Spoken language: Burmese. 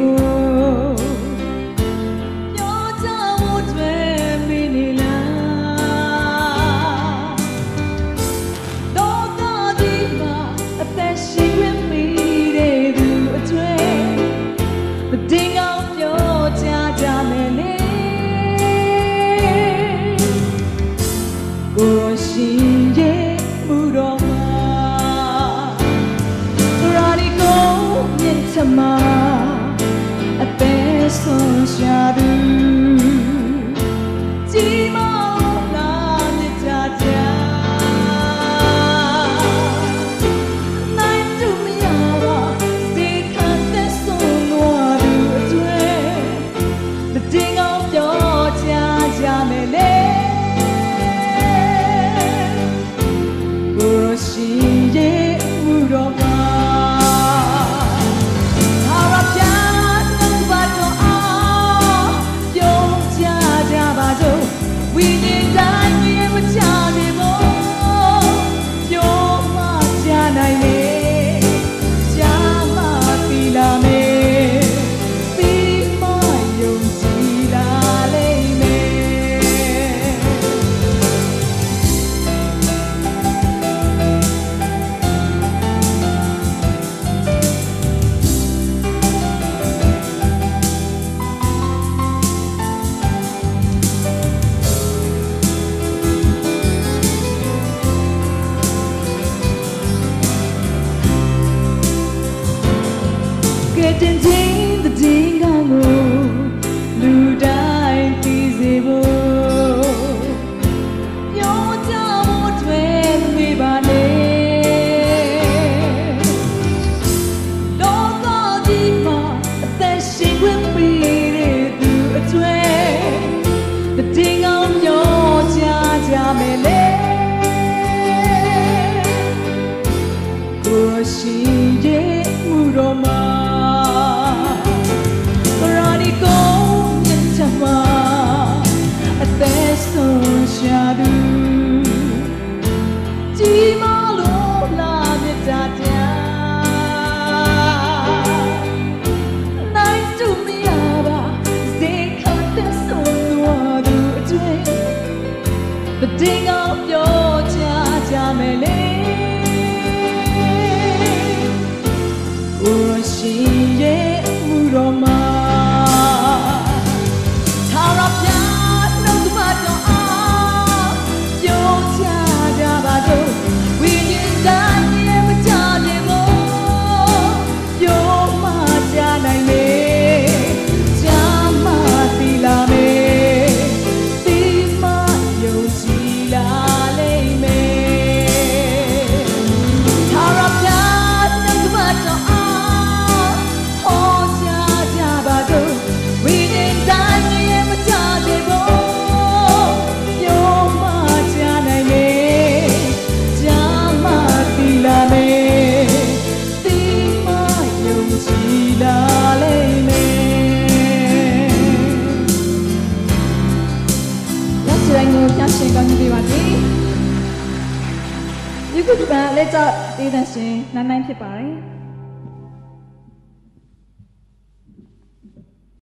ဖို့ပြောကြဖို့တွေမင်းနေလားတော့ကဒီမှာအသက်ရှိရမိတဲ့သူအတွေ့မတင်အောင်ပြောကြကြမယ်လေကိုရှိရဲ့မှုတော်မှာရာဒီကိုမြင့်ချမှာအ သက်ဆုံးရှာသူជីမလာမြတ်ကြကြနိုင်တူမရပါစေခံတဲ့ဆုံးတော်သူအတွေ့မတင်အောင်ပြောကြကြမယ် ကဲတင်ချင်းတဲ့ဒီကံကိုလူတိုင်းသိစေဖို့ပြောကြဖို့တွေမေးပါနဲ့လောကကြီးမှာအသက်ရှင်ခွင့်ပေးတဲ့သူအတွေ့တဲ့ဒီကံပြောကြကြမယ်လေကိုရှိရဲ့မှုတော်မှာ ရှာသူជីမလို့လာမြတ်တာတရားနိုင်တူမရပါစေခတ်တဲ့ဆုံးတော်သူအတွေ့ The ding of your jajamele Oh she င်ကောင်းကြီးပေးပါစေ။ဒီကုသပန်လက်ကျတေးတဲ့ရှင်နိုင်နိုင်ဖြစ်ပါတယ်။